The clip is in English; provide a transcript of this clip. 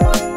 Bye.